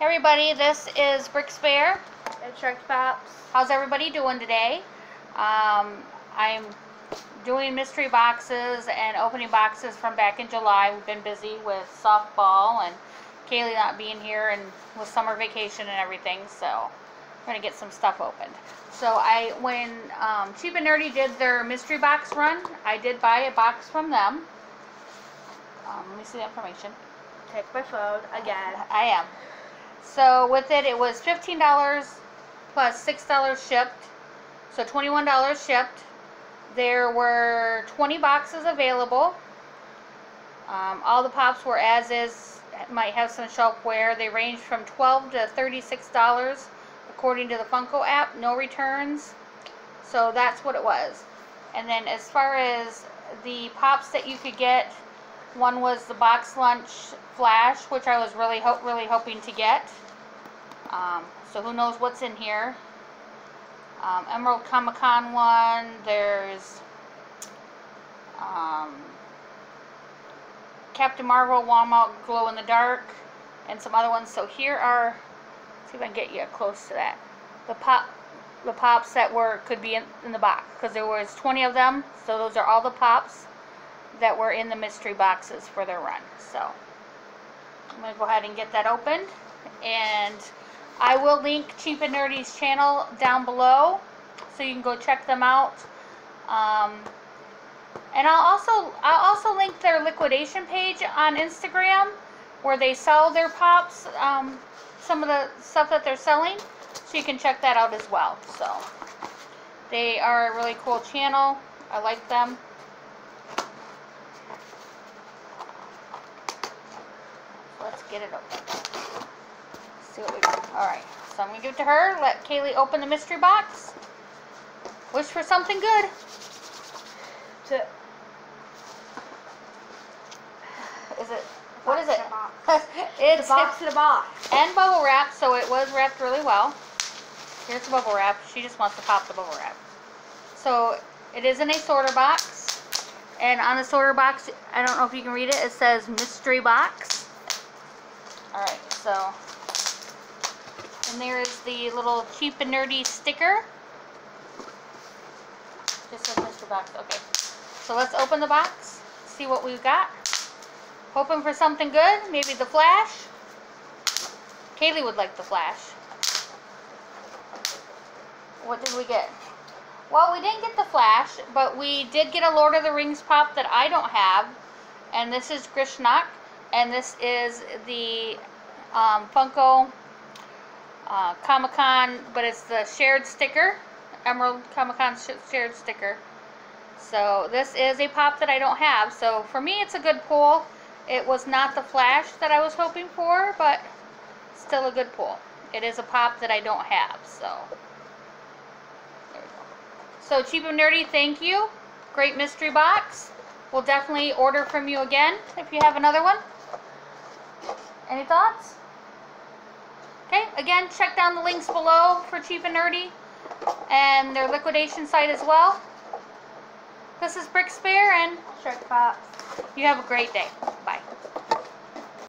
Hey everybody, this is Bricks Bear. And Shark Pops. How's everybody doing today? Um, I'm doing mystery boxes and opening boxes from back in July. We've been busy with softball and Kaylee not being here and with summer vacation and everything, so I'm going to get some stuff opened. So I, when um, Cheap and Nerdy did their mystery box run, I did buy a box from them. Um, let me see the information. Take my phone again. I am. So with it, it was $15 plus $6 shipped. So $21 shipped. There were 20 boxes available. Um, all the pops were as is, might have some shelfware. They ranged from 12 to $36 according to the Funko app. No returns. So that's what it was. And then as far as the pops that you could get, one was the BoxLunch flash, which I was really really hoping to get. Um, so who knows what's in here. Um, Emerald Comic Con one. There's um, Captain Marvel Walmart Glow in the Dark, and some other ones. So here are. See if I can get you close to that. The pop, the pops that were could be in, in the box because there was 20 of them. So those are all the pops that were in the mystery boxes for their run. So I'm going to go ahead and get that opened. And I will link Cheap and Nerdy's channel down below so you can go check them out. Um, and I'll also I'll also link their liquidation page on Instagram where they sell their pops, um, some of the stuff that they're selling, so you can check that out as well. So they are a really cool channel. I like them. Get it open. see what we got. Alright, so I'm going to give it to her. Let Kaylee open the mystery box. Wish for something good. To Is it, what is it? it's the box in a box. and bubble wrap, so it was wrapped really well. Here's the bubble wrap. She just wants to pop the bubble wrap. So it is in a sorter box. And on the sorter box, I don't know if you can read it, it says mystery box. Alright, so. And there is the little cheap and nerdy sticker. Just says mystery box. Okay. So let's open the box, see what we've got. Hoping for something good. Maybe the Flash. Kaylee would like the Flash. What did we get? Well, we didn't get the Flash, but we did get a Lord of the Rings pop that I don't have. And this is Grishnakh. And this is the um, Funko uh, Comic Con, but it's the shared sticker. Emerald Comic Con sh shared sticker. So this is a pop that I don't have. So for me, it's a good pull. It was not the flash that I was hoping for, but still a good pull. It is a pop that I don't have, so. There we go. So Cheap and Nerdy, thank you. Great mystery box. We'll definitely order from you again if you have another one. Any thoughts? Okay, again, check down the links below for Cheap and Nerdy and their liquidation site as well. This is Bricks Bear, and Shark Pops. you have a great day.